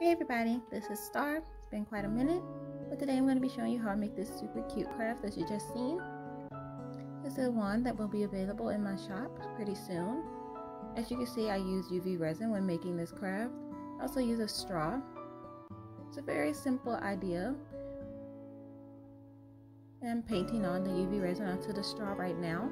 Hey everybody, this is Star. It's been quite a minute, but today I'm going to be showing you how I make this super cute craft that you just seen. This is wand that will be available in my shop pretty soon. As you can see, I use UV resin when making this craft. I also use a straw. It's a very simple idea. I'm painting on the UV resin onto the straw right now.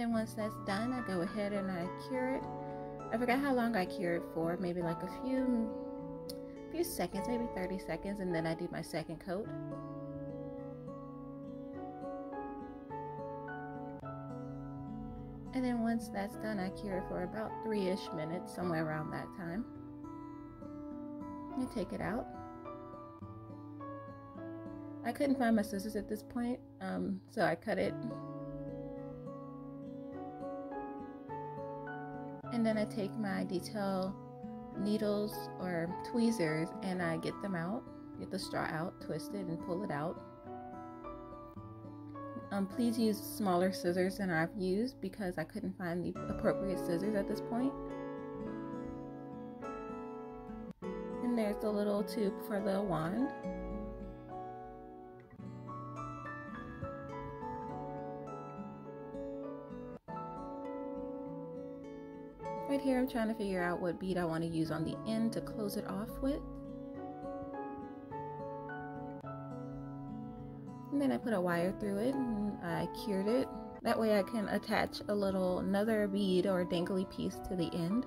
Then once that's done, I go ahead and I cure it. I forgot how long I cure it for, maybe like a few few seconds, maybe 30 seconds, and then I do my second coat. And then once that's done, I cure it for about three-ish minutes, somewhere around that time. You take it out. I couldn't find my scissors at this point, um, so I cut it and then I take my detail needles or tweezers and I get them out, get the straw out, twist it and pull it out. Um, please use smaller scissors than I've used because I couldn't find the appropriate scissors at this point. And there's the little tube for the wand. Here I'm trying to figure out what bead I want to use on the end to close it off with. And then I put a wire through it and I cured it. That way I can attach a little another bead or dangly piece to the end.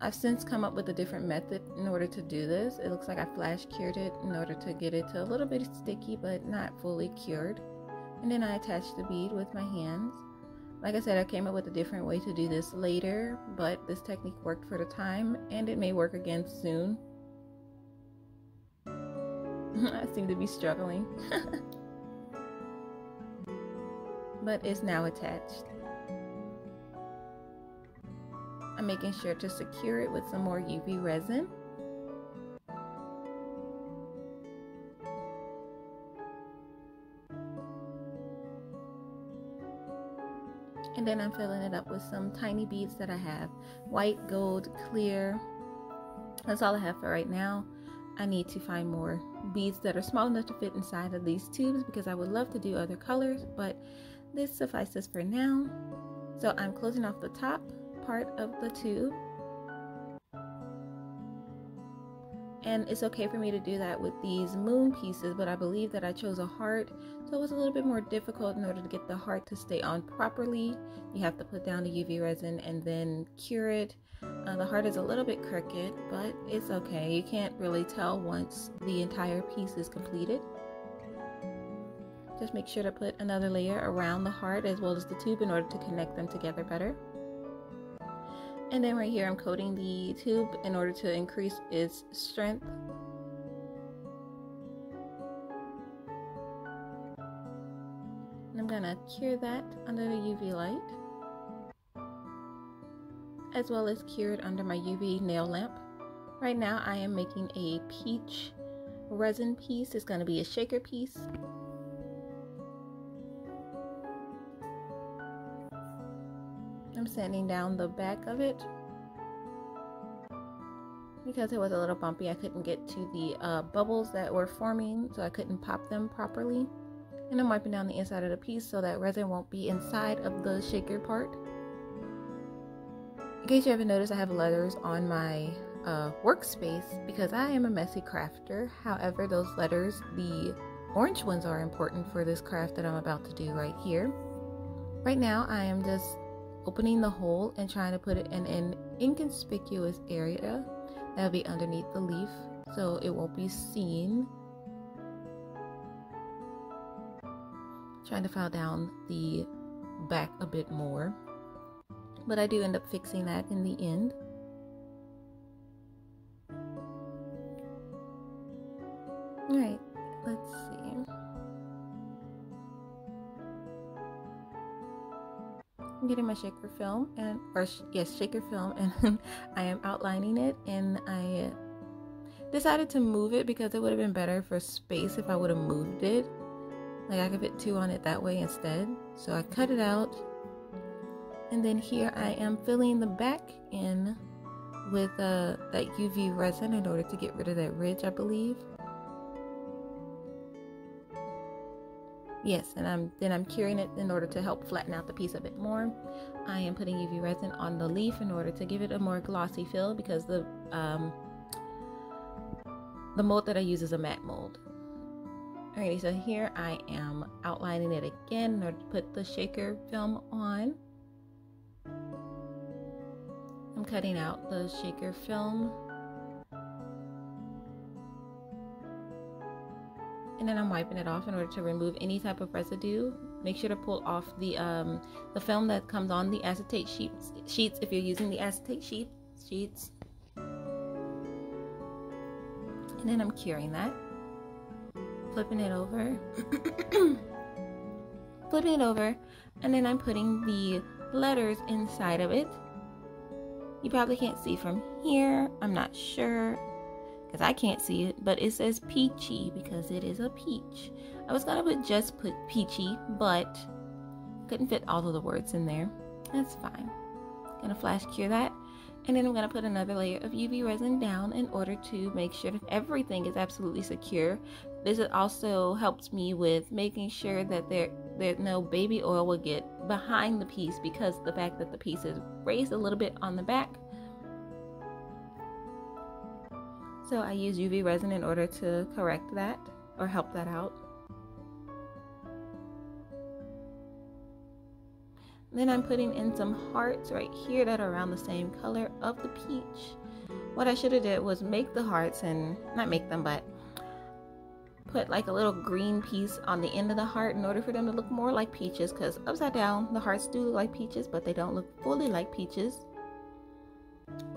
I've since come up with a different method in order to do this. It looks like I flash cured it in order to get it to a little bit sticky but not fully cured and then I attach the bead with my hands. Like I said, I came up with a different way to do this later, but this technique worked for the time and it may work again soon. I seem to be struggling. but it's now attached. I'm making sure to secure it with some more UV resin. Then I'm filling it up with some tiny beads that I have. White gold clear. That's all I have for right now. I need to find more beads that are small enough to fit inside of these tubes because I would love to do other colors but this suffices for now. So I'm closing off the top part of the tube and it's okay for me to do that with these moon pieces but I believe that I chose a heart so it was a little bit more difficult in order to get the heart to stay on properly. You have to put down the UV resin and then cure it. Uh, the heart is a little bit crooked but it's okay. You can't really tell once the entire piece is completed. Just make sure to put another layer around the heart as well as the tube in order to connect them together better and then right here, I'm coating the tube in order to increase its strength. And I'm gonna cure that under the UV light. As well as cure it under my UV nail lamp. Right now I am making a peach resin piece. It's gonna be a shaker piece. Sanding down the back of it. Because it was a little bumpy I couldn't get to the uh, bubbles that were forming so I couldn't pop them properly. And I'm wiping down the inside of the piece so that resin won't be inside of the shaker part. In case you haven't noticed I have letters on my uh, workspace because I am a messy crafter. However those letters the orange ones are important for this craft that I'm about to do right here. Right now I am just opening the hole and trying to put it in an inconspicuous area that'll be underneath the leaf so it won't be seen. Trying to file down the back a bit more. But I do end up fixing that in the end. I'm getting my shaker film and or yes shaker film and I am outlining it and I decided to move it because it would have been better for space if I would have moved it Like I could fit two on it that way instead. So I cut it out. And then here I am filling the back in with uh, that UV resin in order to get rid of that ridge, I believe. Yes, and I'm then I'm curing it in order to help flatten out the piece a bit more. I am putting UV resin on the leaf in order to give it a more glossy feel because the um, the mold that I use is a matte mold. Alrighty, so here I am outlining it again in order to put the shaker film on. I'm cutting out the shaker film and then I'm wiping it off in order to remove any type of residue. Make sure to pull off the um, the film that comes on the acetate sheets sheets if you're using the acetate sheet sheets. And then I'm curing that. Flipping it over. Flipping it over. And then I'm putting the letters inside of it. You probably can't see from here. I'm not sure because I can't see it, but it says peachy because it is a peach. I was gonna put just put peachy, but couldn't fit all of the words in there. That's fine. Gonna flash cure that. And then I'm gonna put another layer of UV resin down in order to make sure that everything is absolutely secure. This also helps me with making sure that there that no baby oil will get behind the piece because the fact that the piece is raised a little bit on the back So I use UV resin in order to correct that or help that out. Then I'm putting in some hearts right here that are around the same color of the peach. What I should have did was make the hearts and not make them, but put like a little green piece on the end of the heart in order for them to look more like peaches because upside down the hearts do look like peaches but they don't look fully like peaches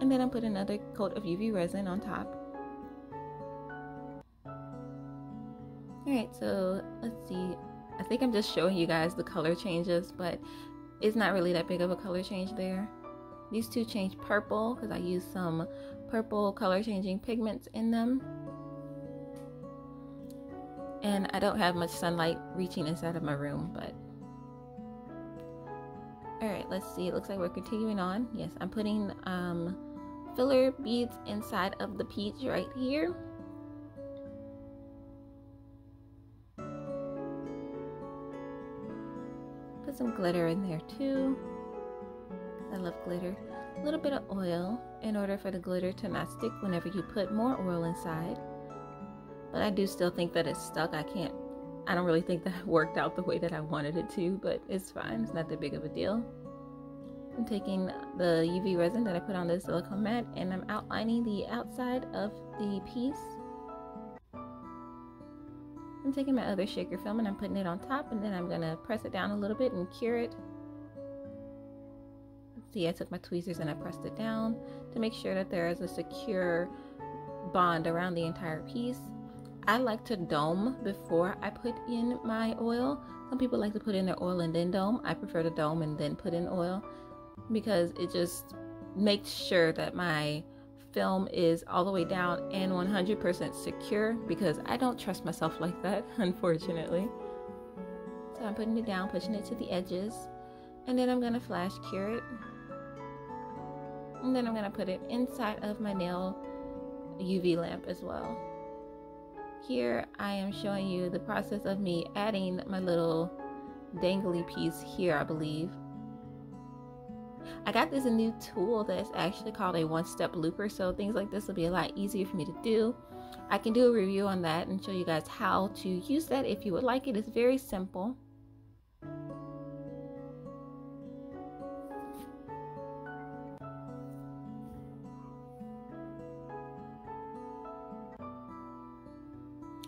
and then I put another coat of UV resin on top Alright, so let's see. I think I'm just showing you guys the color changes, but it's not really that big of a color change there. These two change purple because I used some purple color changing pigments in them. And I don't have much sunlight reaching inside of my room, but Alright, let's see. It looks like we're continuing on. Yes, I'm putting um, filler beads inside of the peach right here. Some glitter in there too. I love glitter. A little bit of oil in order for the glitter to not stick whenever you put more oil inside. But I do still think that it's stuck. I can't, I don't really think that worked out the way that I wanted it to, but it's fine. It's not that big of a deal. I'm taking the UV resin that I put on the silicone mat and I'm outlining the outside of the piece I'm taking my other shaker film and I'm putting it on top and then I'm gonna press it down a little bit and cure it. See, I took my tweezers and I pressed it down to make sure that there is a secure bond around the entire piece. I like to dome before I put in my oil. Some people like to put in their oil and then dome. I prefer to dome and then put in oil because it just makes sure that my film is all the way down and 100% secure because I don't trust myself like that, unfortunately. So I'm putting it down, pushing it to the edges, and then I'm going to flash cure it. And then I'm going to put it inside of my nail UV lamp as well. Here I am showing you the process of me adding my little dangly piece here, I believe. I got this new tool that's actually called a one-step looper, so things like this will be a lot easier for me to do. I can do a review on that and show you guys how to use that if you would like it. It's very simple.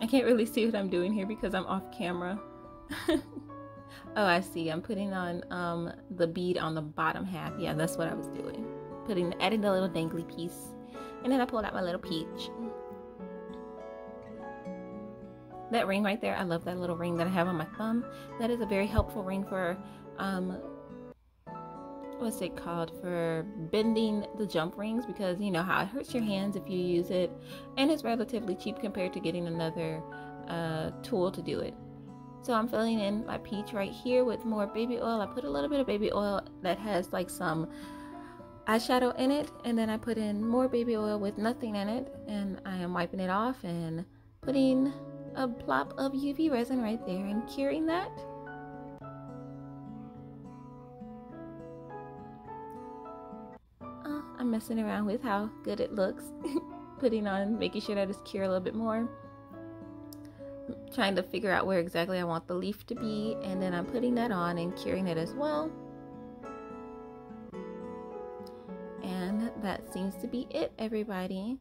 I can't really see what I'm doing here because I'm off camera. Oh, I see. I'm putting on um, the bead on the bottom half. Yeah, that's what I was doing. Putting, adding the little dangly piece. And then I pulled out my little peach. That ring right there, I love that little ring that I have on my thumb. That is a very helpful ring for, um, what's it called? For bending the jump rings because you know how it hurts your hands if you use it. And it's relatively cheap compared to getting another uh, tool to do it. So I'm filling in my peach right here with more baby oil. I put a little bit of baby oil that has like some eyeshadow in it and then I put in more baby oil with nothing in it and I am wiping it off and putting a plop of UV resin right there and curing that. Uh, I'm messing around with how good it looks. putting on, making sure that it's cured a little bit more trying to figure out where exactly I want the leaf to be and then I'm putting that on and curing it as well. And that seems to be it everybody.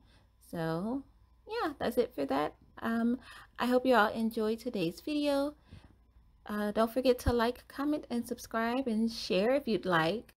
So yeah, that's it for that. Um, I hope you all enjoyed today's video. Uh, don't forget to like, comment, and subscribe and share if you'd like.